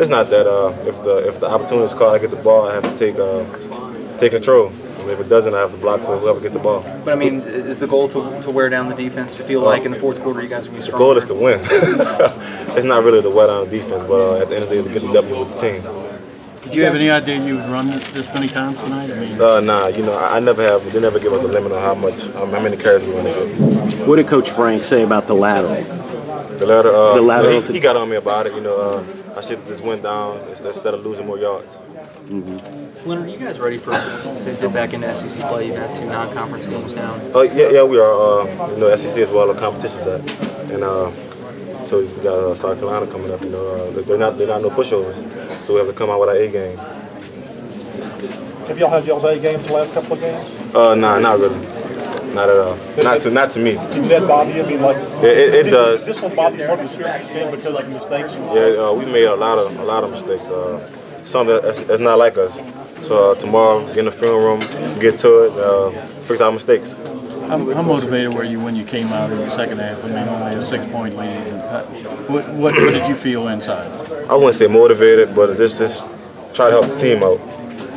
It's not that. Uh, if the if the opportunity is called, I get the ball. I have to take uh, take control. And if it doesn't, I have to block for whoever get the ball. But I mean, is the goal to, to wear down the defense? To feel like in the fourth quarter you guys will be The stronger? goal is to win. it's not really to wear down the defense, but uh, at the end of the day, to get the W with the team. Did you have any idea you would run this many times tonight? I mean, Uh, nah, you know, I, I never have. They never give us a limit on how much, um, how many carries we want to get. What did Coach Frank say about the lateral? The latter, uh, The lateral he, he got on me about it. You know, uh, I should have just went down instead instead of losing more yards. Leonard, are you guys ready for to get back into SEC play? You've had two non-conference games down. Oh yeah, yeah, we are. Uh, you know, SEC is where all the competition's at, and uh, so we got uh, South Carolina coming up. You know, uh, they're not they're not no pushovers, so we have to come out with our A game. Have y'all had y'all's A games the last couple of games? Uh, nah, not really, not at all. Not to not to me. Did that bother you? I mean, like It, it, it does. This one bothered you more this year, this game because of mistakes. Yeah, uh, we made a lot of a lot of mistakes. Uh, something that's, that's not like us. So uh, tomorrow, get in the film room, get to it, uh, fix our mistakes. how, how motivated were you when you came out in the second half? I mean, only a six-point lead. What, what, what did you feel inside? I wouldn't say motivated, but just just try to help the team out.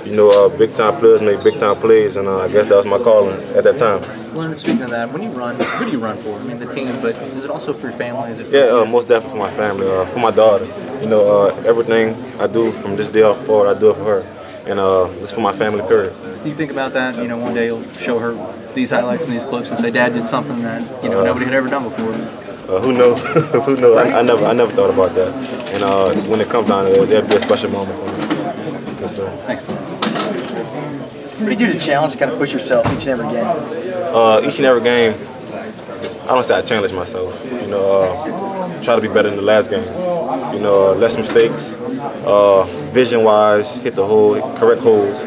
You know, uh, big time players make big time plays, and uh, I guess that was my calling at that time. Well, speaking of that, when you run, who do you run for? I mean, the team, but is it also for your family? Is it for Yeah, uh, most definitely for my family, uh, for my daughter. You know, uh, everything I do from this day off forward, I do it for her, and uh, it's for my family. Period. Do you think about that? You know, one day you'll show her these highlights and these clips and say, "Dad did something that you know nobody had ever done before." Uh, who knows? who knows? I, I never, I never thought about that. And uh, when it comes down to it, that'd be a special moment for me. Yes, sir. Thanks. What do you do to challenge, kind of push yourself each and every game? Uh, each and every game, I don't say I challenge myself. You know, uh, try to be better than the last game. You know, uh, less mistakes, uh, vision-wise, hit the hole, correct holes,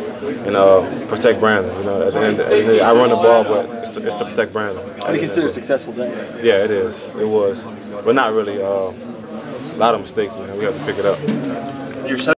and uh, protect Brandon. You know, at the end, the end of the day, I run the ball, but it's to, it's to protect Brandon. What do you consider a successful day? Yeah, it is. It was, but not really. Uh, a lot of mistakes, man. We have to pick it up. You're so